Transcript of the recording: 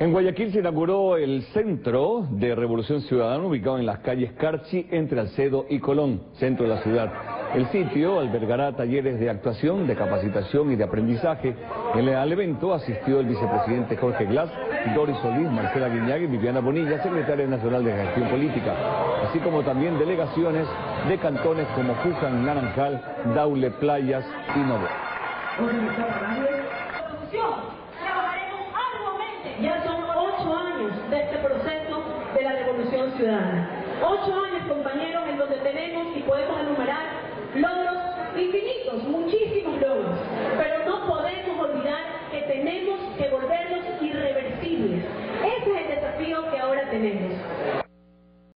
En Guayaquil se inauguró el Centro de Revolución Ciudadana ubicado en las calles Carchi entre Alcedo y Colón, centro de la ciudad. El sitio albergará talleres de actuación, de capacitación y de aprendizaje. En el, al evento asistió el vicepresidente Jorge Glass, Doris Solís, Marcela Guiñaga y Viviana Bonilla, secretaria nacional de Gestión Política, así como también delegaciones de cantones como Juján, Naranjal, Daule, Playas y Novo. Ocho años, compañeros, en donde tenemos y podemos enumerar logros infinitos, muchísimos logros, pero no podemos olvidar que tenemos que volvernos irreversibles. Ese es el desafío que ahora tenemos.